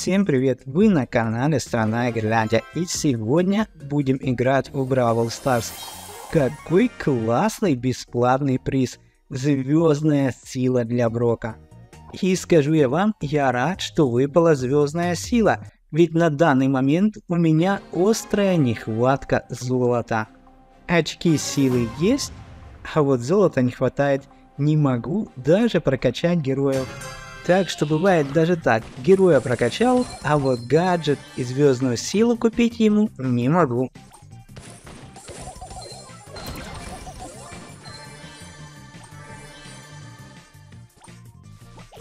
Всем привет! Вы на канале Страна Гирляндия и сегодня будем играть в Бравл Старс. Какой классный бесплатный приз! Звездная сила для Брока. И скажу я вам, я рад, что выпала звездная сила, ведь на данный момент у меня острая нехватка золота. Очки силы есть, а вот золота не хватает. Не могу даже прокачать героев. Так что бывает даже так, героя прокачал, а вот гаджет и звездную силу купить ему не могу.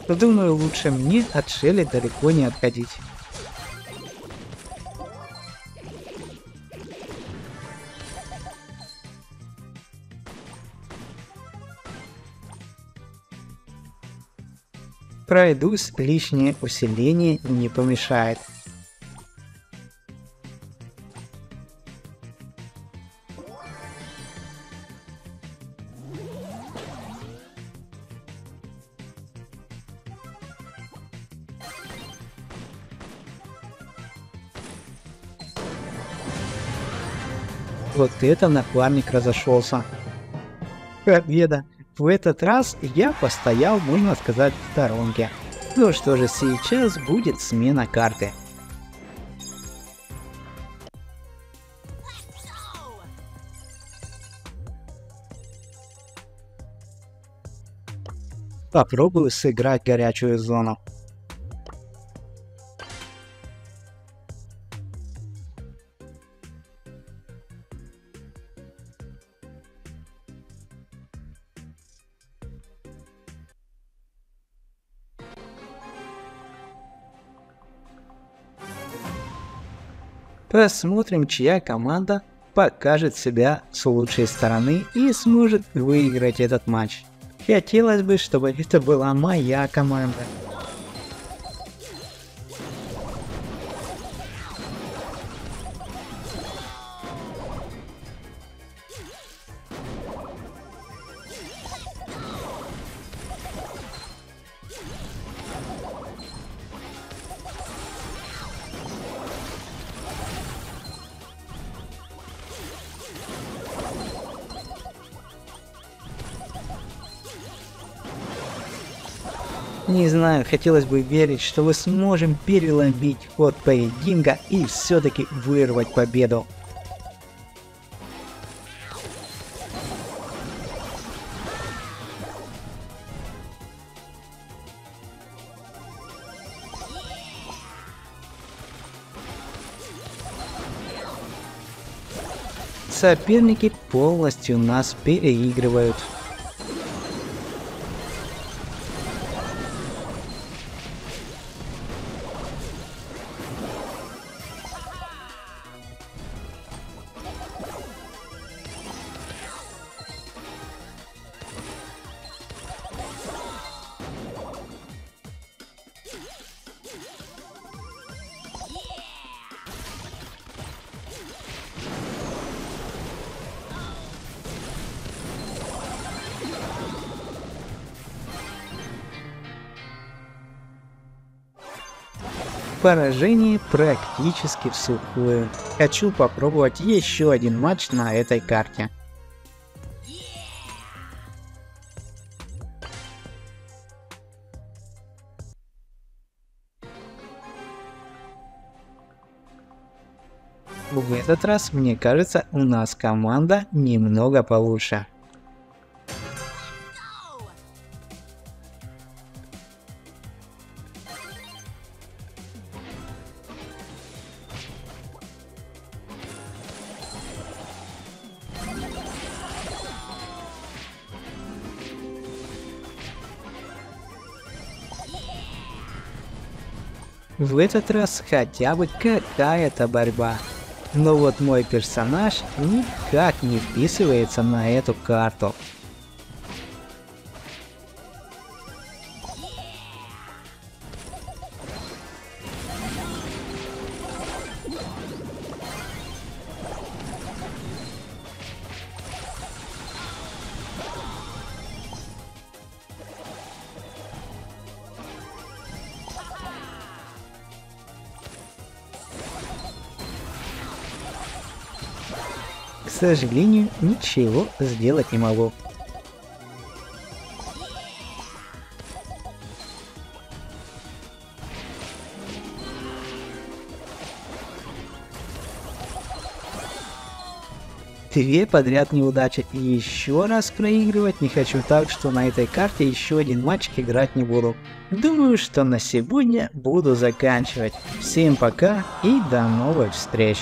Думаю, лучше мне от Шелли далеко не отходить. Пройдусь, лишнее усиление не помешает. Вот это напарник разошелся. Победа! В этот раз я постоял, можно сказать, в сторонке. Ну что же, сейчас будет смена карты. Попробую сыграть горячую зону. Посмотрим, чья команда покажет себя с лучшей стороны и сможет выиграть этот матч. Хотелось бы, чтобы это была моя команда. Не знаю, хотелось бы верить, что мы сможем переломить ход поединка и все-таки вырвать победу. Соперники полностью нас переигрывают. Поражение практически в сухую. Хочу попробовать еще один матч на этой карте. В этот раз, мне кажется, у нас команда немного получше. В этот раз хотя бы какая-то борьба. Но вот мой персонаж никак не вписывается на эту карту. Сожалению, ничего сделать не могу. Две подряд неудачи и еще раз проигрывать не хочу так, что на этой карте еще один матч играть не буду. Думаю, что на сегодня буду заканчивать. Всем пока и до новых встреч.